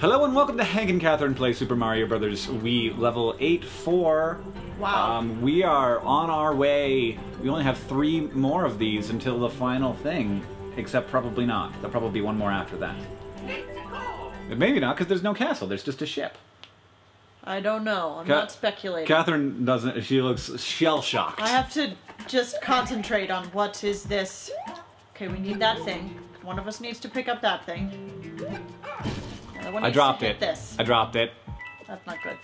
Hello and welcome to Hank and Katherine Play Super Mario Brothers Wii level 8-4. Wow. Um, we are on our way. We only have three more of these until the final thing, except probably not. There'll probably be one more after that. Maybe not, because there's no castle. There's just a ship. I don't know. I'm Ca- not speculating. Katherine doesn't. She looks shell shocked. I have to just concentrate on what is this. Okay, we need that thing. One of us needs to pick up that thing. The one I dropped it. This. I dropped it. That's not good.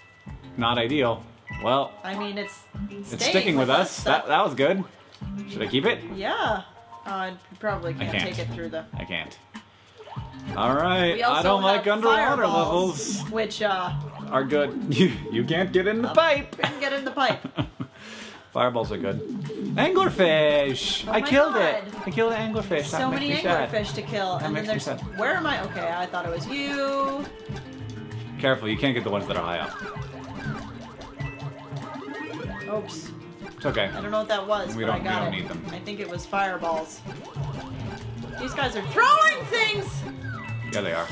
Not ideal. Well, I mean, it's it's sticking with us. so- That that was good. Should I keep it? yeah. Uh, you probably can't, can't. take it through the. I can't. All right. I don't like underwater levels. which uh, Are good. You you can't get in the pipe. can get in the pipe. Fireballs are good. Anglerfish! Oh I killed God. it. I killed an anglerfish. so many sad. anglerfish to kill, and then there's. Where am I? Okay, I thought it was you. Careful, you can't get the ones that are high up. Oops. It's okay. I don't know what that was, We but don't- I we got don't it. need them. I think it was fireballs. These guys are throwing things. Yeah, they are.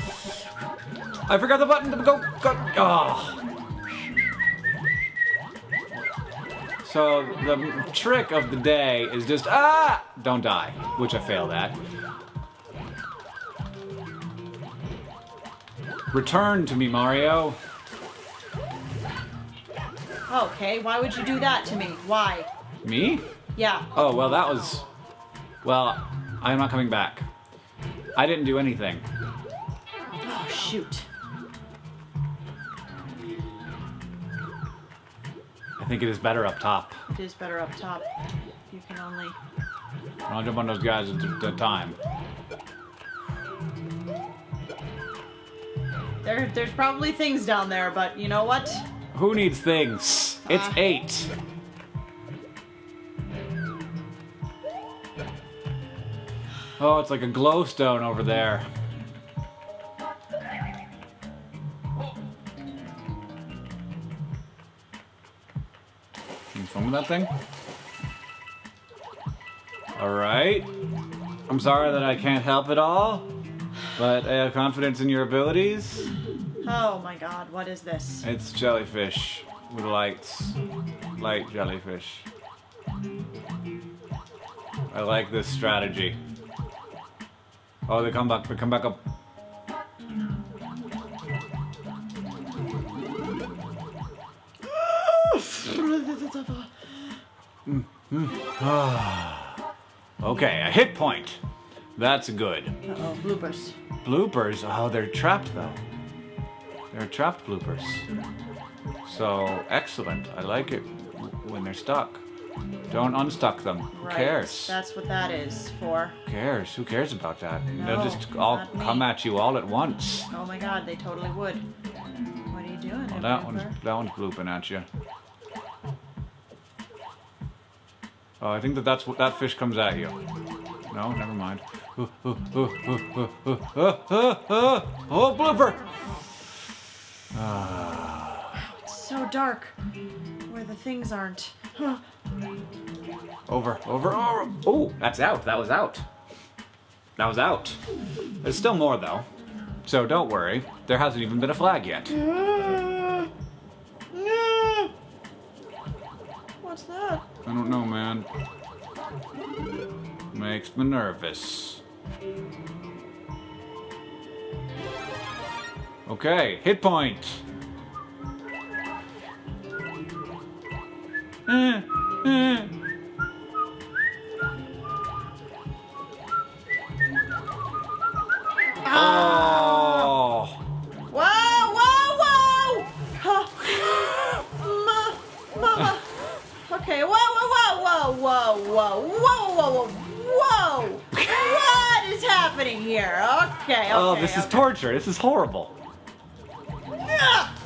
I forgot the button to go. go. Oh. So the trick of the day is just ah, don't die, which I failed at. Return to me, Mario. Okay, why would you do that to me? Why? Me? Yeah. Oh well, that was. Well, I'm not coming back. I didn't do anything. Oh shoot. I think it is better up top. It is better up top. You can only. I'll jump on those guys at the time. There, there's probably things down there, but you know what? Who needs things? It's Ah. eight. Oh, it's like a glowstone over there. Any fun with that thing? Alright. I'm sorry that I can't help at all, but I have confidence in your abilities. Oh my god, what is this? It's jellyfish with lights. Light jellyfish. I like this strategy. Oh, they come back. They come back up. Mm, mm. Ah. Okay, a hit point. That's good. Uh-oh, bloopers. Bloopers. Oh, they're trapped though. They're trapped bloopers. So excellent. I like it when they're stuck. Don't unstuck them. Who Right. cares? That's what that is for. Who cares? Who cares about that? They'll just all come at you all at once. Oh my god, they totally would. What are you doing? Well, that one's that one's blooping at you. Uh, I think that that's what that fish comes at you. No, never mind. Oh, oh, oh, oh blooper! Ah. It's so dark where the things aren't. Over, over, over. Oh, that's out. That was out. That was out. There's still more, though. So don't worry. There hasn't even been a flag yet. Mm. I don't know, man. Makes me nervous. Okay, hit point. Eh, eh. Oh, this is torture. This is horrible. Ah!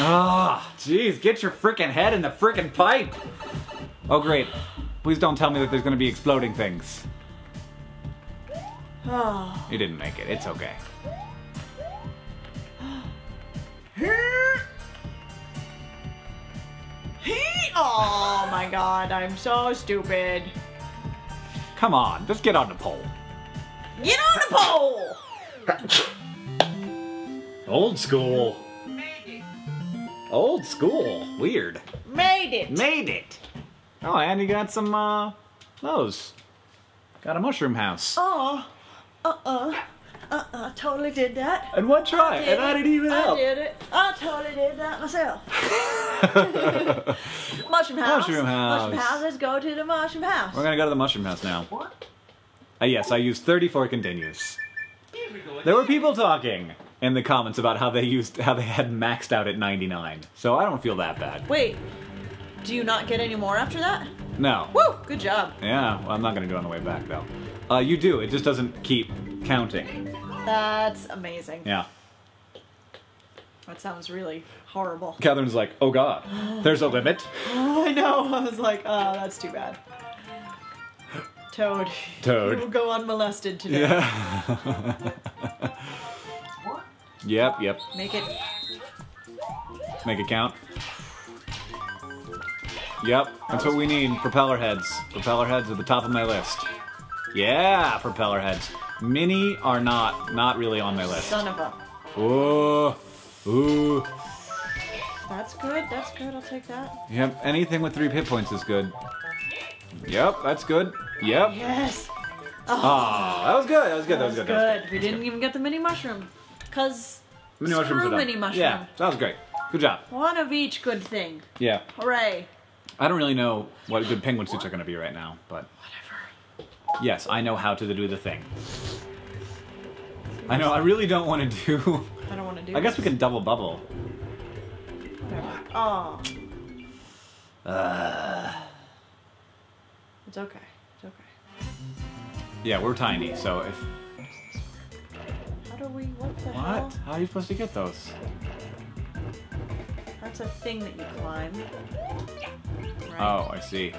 Ah, jeez, get your freaking head in the freaking pipe. Oh, great. Please don't tell me that there's gonna be exploding things. Oh. You didn't make it. It's okay. Oh my god, I'm so stupid. Come on, just get on the pole. Get on the pole! Old school. Old school. Weird. Made it. Made it. Oh, and you got some, uh, those. Got a mushroom house. Oh, uh uh. Uh uh, totally did that. And one try, Did and I didn't even I help. did it. I totally did that myself. Mushroom house. Mushroom house. Mushroom house. Let's go to the mushroom house. We're gonna go to the mushroom house now. Uh, yes, I used 34 continues. There were people talking in the comments about how they used how they had maxed out at 99. So I don't feel that bad. Wait, do you not get any more after that? No. Woo! Good job. Yeah, well, I'm not gonna do it on the way back though. Uh, you do. It just doesn't keep counting. That's amazing. Yeah. That sounds really horrible. Katherine's like, oh god, there's a limit. I know. I was like, oh, that's too bad. Toad. Toad. You will go unmolested today. Yeah. yep, yep. Make it. Make it count. Yep, that's what we need. Propeller heads. Propeller heads are the top of my list. Yeah, propeller heads. Mini are not not really on my list. Son of a. Ooh, ooh. That's good. That's good. I'll take that. Yep, anything with three hit points is good. Yep, that's good. Yep. Yes. Ah, that was good. That was good. That was good. That was good. We didn't even get the mini mushroom. Cause Mini mushrooms screw done. mini mushroom. Yeah, that was great. Good job. One of each good thing. Yeah. Hooray. I don't really know what good penguin suits are going to be right now, but Whatever. yes, I know how to do the thing. I know. I really don't want to do. I don't want to do. I guess we can double bubble. Whatever. Oh, Uh, it's okay. It's okay. yeah, we're tiny, so if How do we? What the hell? How are you supposed to get those? That's a thing that you climb. Right. Oh, I see.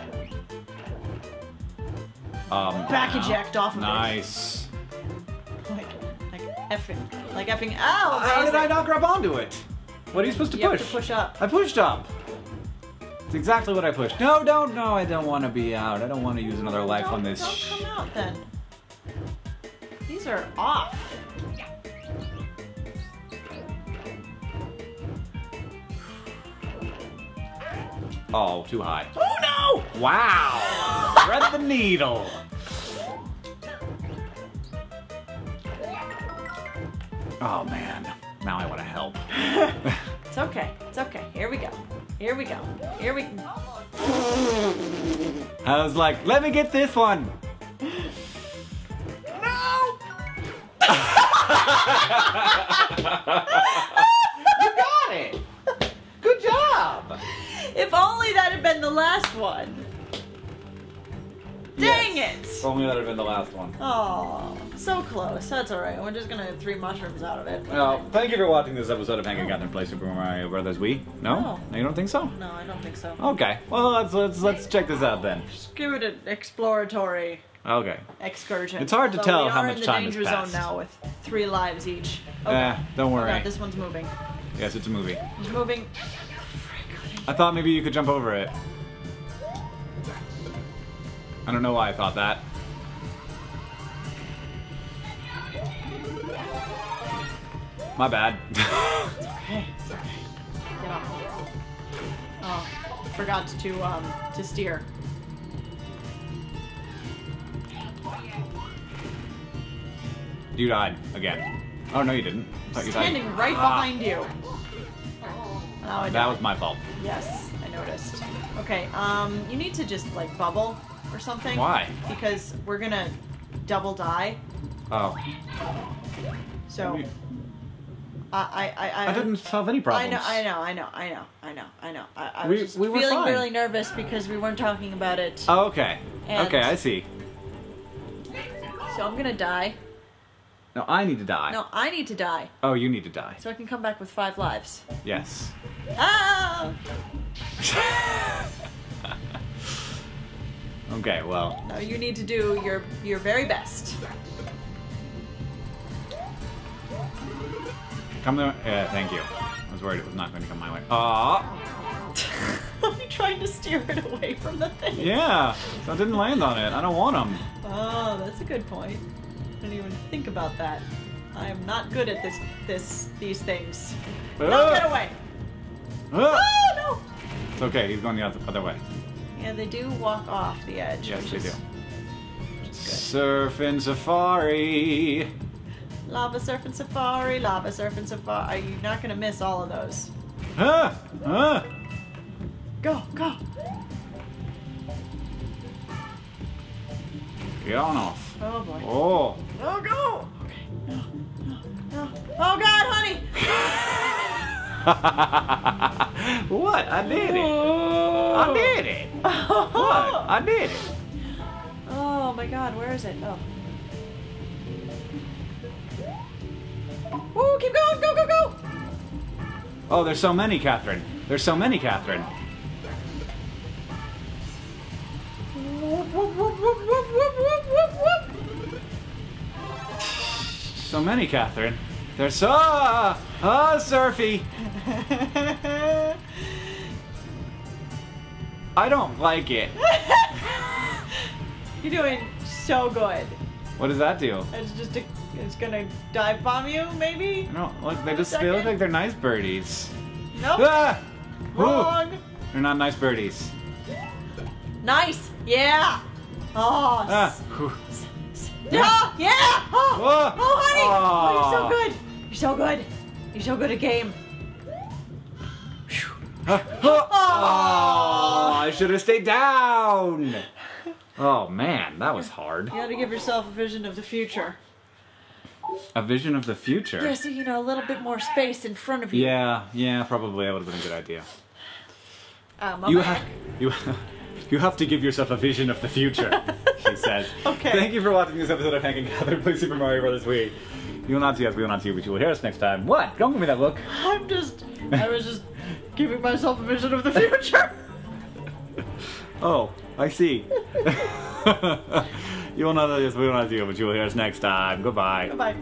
Um, eject off of Nice. it. Like, like effing, like effing. Ow! How did. I not grab onto it? What are you supposed to You push? have to push up. I pushed up. It's exactly what I pushed. No, don't. No, I don't want to be out. I don't want to use another life on this. Don't come out then. These are off. Oh, too high. Oh no! Wow! Thread the needle. Oh man, now I want to help. It's okay. It's okay. Here we go. Here we go. Here we. I was like, let me get this one. No! You got it. Good job. If only that had been the last one. Dang If only that had been the last one. it! Oh, so close. That's all right. We're just gonna three mushrooms out of it. Well, thank you for watching this episode of Hank and Katherine Play Super Mario Brothers Wii. No? No. You don't think so? No, I don't think so. Okay. Well, let's let's let's check this out then. Just give it an exploratory Okay. excursion. It's hard to Although tell We are in the danger zone now with three lives each. Oh, Eh, don't oh worry. God, this one's moving. Yes, it's a movie. He's moving. I thought maybe you could jump over it. I don't know why I thought that. My bad. Okay. it's okay. Get off. Oh, forgot to um to steer. you died again. Oh no, you didn't. I thought you died. Standing right Ah, behind you. I That was my fault. Yes, I noticed. Okay, um, you need to just like bubble or something. Why? Because we're gonna double die. Oh. So I I I, I didn't solve any problems. I know, I know, I know, I know, I know, I know. I, I We- was we were feeling fine. really nervous because we weren't talking about it. Oh, okay. And- Okay, I see. So I'm gonna die. No, I need to die. No, I need to die Oh, you need to die. so I can come back with five lives. Yes. Ah! Okay, well. No, you need to do your your very best. Come there. Yeah, thank you. I was worried it was not going to come my way. Ah. I'm trying to steer it away from the thing. Yeah. so I didn't land on it. I don't want them. Oh, that's a good point. I didn't even think about that. I am not good at this. This. These things. No, Ah! get away! Ah! Oh no! It's okay. He's going the other, other way. Yeah, they do walk off the edge. Yes, they is- do. Surfing safari. Lava surfing safari, lava surfing safari. You're not gonna miss all of those. Ah! Ah! Go, go. Get on off. Oh boy. Oh. Oh, go. Okay. No, no, no. Oh God, honey. what? I did it. I did it. What? I did it. Oh my God, where is it? Oh. Ooh, keep going, go, go, go. Oh, there's so many, Katherine. There's so many, Katherine. So many, Katherine. There's so ah, ah surfy. I don't like it. You're doing so good. What does that do? It's just a, it's gonna dive bomb you, maybe? No, look, they just they look like they're nice birdies. Nope. Ah! Ooh, they're not nice birdies. Nice. Yeah. Oh. Ah! s- Yeah. Yeah. Oh. Oh, honey. Oh, you're so good. You're so good. You're so good at game. Oh, I should have stayed down. Oh man, that was hard. You gotta give yourself a vision of the future. A vision of the future. Yeah, so you know, a little bit more space in front of you. Yeah, yeah, probably that would have been a good idea. Um, You have you you have to give yourself a vision of the future, she says. Okay. Thank you for watching this episode of Hank and Katherine Play Super Mario Brothers Wii. You will not see us, we will not see you, but you will hear us next time. What? Don't give me that look. I'm just, I was just giving myself a vision of the future. Oh, I see. you will not see us, we will not you, but you will hear us next time. Goodbye. Bye.